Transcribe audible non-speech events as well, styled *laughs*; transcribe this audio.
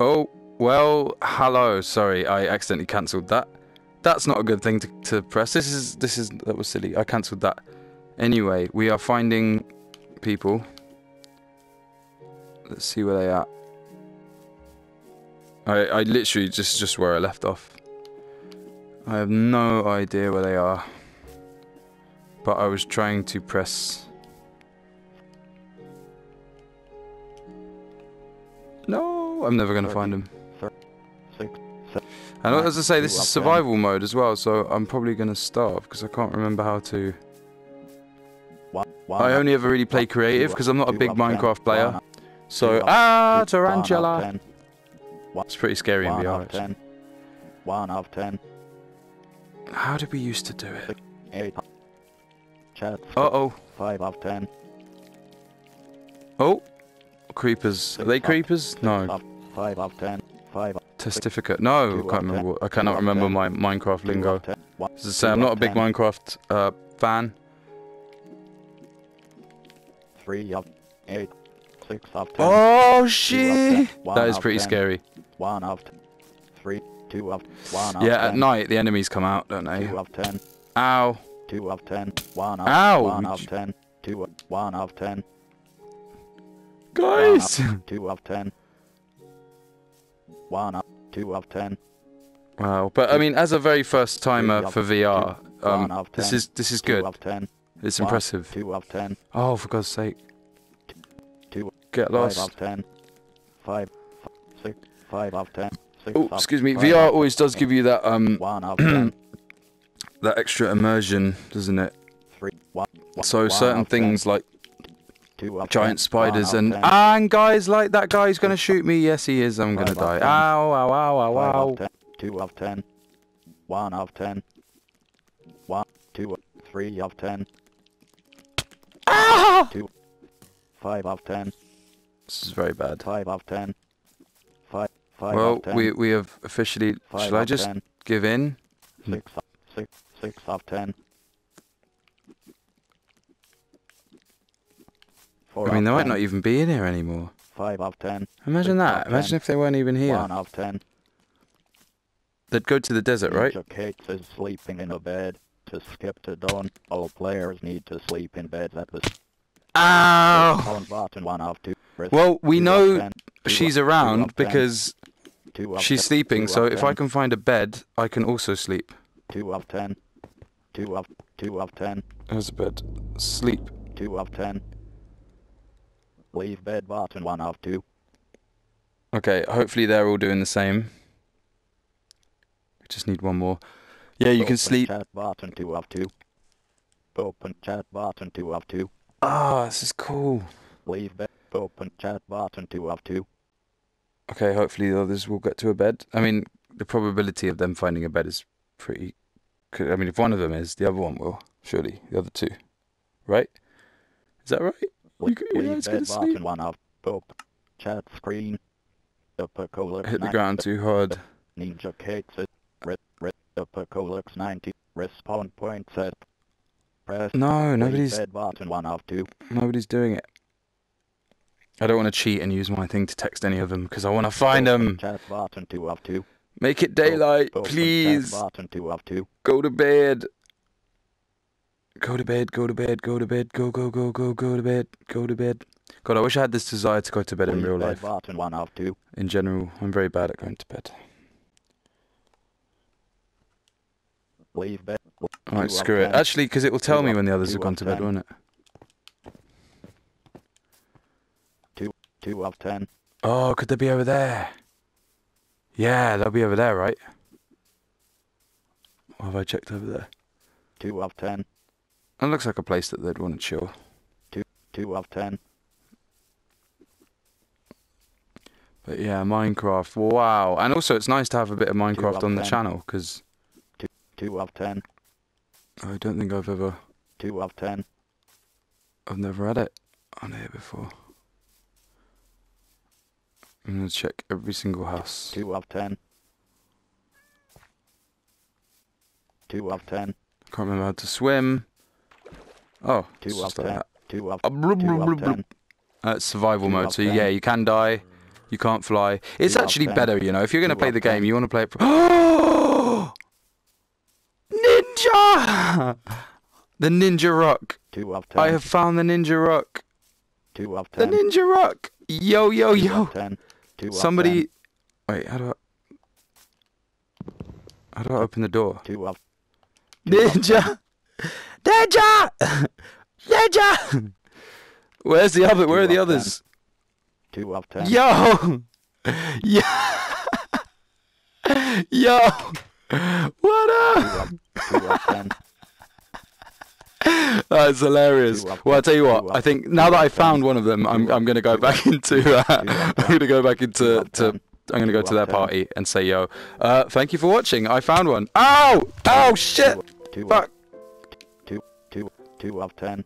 Oh, well, hello. Sorry, I accidentally cancelled that. That's not a good thing to, to press. This is this is that was silly. I cancelled that. Anyway, we are finding people. Let's see where they are. I I literally just just where I left off. I have no idea where they are. But I was trying to press No, I'm never gonna find him. And as I say, this is survival mode as well, so I'm probably gonna starve because I can't remember how to. I only ever really play creative because I'm not a big Minecraft player. So ah, tarantula. It's pretty scary in VR. actually. ten, one of ten, How did we used to do it? eight. Chat. Uh oh. Five of ten. Oh, creepers. Are they creepers? No. Five of ten. Five. of- Testificate. No, I can't remember. I cannot remember my Minecraft lingo. As I say, I'm not a big Minecraft uh, fan. Three of eight. Six of ten. Oh shit! That is pretty scary. One t- three. Two of one of Yeah, at night the enemies come out, don't they? Two of ten. Ow! Two of ten. One of Ow, one you- ten. Two of one of ten. Guys! Of two of ten. One of two of ten. Wow, but I mean, as a very first timer for VR, um, this is this is good. of ten. It's one, impressive. Two of ten. Oh, for God's sake! Two. Get lost. Five of ten. Five. Six. Five of ten. Six Oh, excuse me. VR always does give you that um One of *clears throat* ten. that extra immersion, doesn't it? Three. One. one- So certain things like giant spiders and and guys like that guy's gonna shoot me. Yes, he is. I'm gonna die. ten. Ow! Ow! Ow! Ow! Ow! of ten. Two of ten. One of ten. One. Two. Three of ten. Ah! Two. Five of ten. This is very bad. Five of ten. Five. Five Well, of ten. we we have officially. five Shall I just ten. give in? Six. Six. Six of ten. Four I mean, they might 10, not even be in here anymore. Five out of ten. Imagine Six that. Imagine 10, if they weren't even here. One out of ten. They'd go to the desert, right? Kates is sleeping in a bed. To skip to dawn, all players need to sleep in beds at the Ow! one of two. Well, we two know 10, she's around of 10, because she's 10, sleeping. So if I can find a bed, I can also sleep. two of ten. Two of two of ten, There's a bed. Sleep. two of ten. Leave bed button one of two. Okay, hopefully they're all doing the same. We just need one more. Yeah, you can sleep. Chat button two of two. Open chat button two of two. Ah, this is cool. Leave bed. Open chat button two of two. Okay, hopefully the others will get to a bed. I mean, the probability of them finding a bed is pretty. I mean, if one of them is, the other one will. Surely, the other two. Right? Is that right? You, g- you Leave bed gonna button sleep? one chat screen. Hit the ground too hard. Ninja Kates is red red Apocolex 90 respawn point set. Press No, nobody's button one two. nobody's doing it. I don't want to cheat and use my thing to text any of them because I want to find them. Chat button two of two. Make it daylight, please. Chat button two of two. Go to bed. Go to bed, go to bed, go to bed, go, go, go, go, go to bed, go to bed. God, I wish I had this desire to go to bed in real life. one of two. In general, I'm very bad at going to bed. Leave bed. Alright, screw it. Actually, because it will tell me when the others have gone to bed, won't it? Two of ten. Oh, could they be over there? Yeah, they'll be over there, right? Or have I checked over there? Two of ten. That looks like a place that they'd want to chill. Two two out of ten. But yeah, Minecraft. Wow. And also, it's nice to have a bit of Minecraft on the 10. channel because Two two out of ten. I don't think I've ever, Two out of ten. I've never had it on here before. I'm gonna check every single house. Two out of ten. Two out of ten. I Can't remember how to swim. Oh, Two it's just like that. Two of Uh, blub, two blub, of blub, blub. ten. Uh, survival Two mode, so yeah, you can die. You can't fly. It's Two actually better, you know. If you're going to play the game, you want to play it. *gasps* Pro- ninja! The Ninja Rock. Two ten. I have found the Ninja Rock. Two of The. Ninja Rock. Yo, yo, Two yo. ten. Two of Somebody. Wait, how do I. How do I open the door? ten. Two of Ninja! Ninja! Ninja! Where's the other? Where are the out of others? two of ten. Yo! Yo! Yo! What Two up? two of ten. That's hilarious. Two up, Well, I tell you what. I think now that up, I found one of them, I'm *laughs* I'm gonna go back into. Uh, I'm gonna go back into to. I'm gonna go to their party and say yo. Uh, thank you for watching. I found one. Ow! Oh shit! Two of Fuck! Two two of ten.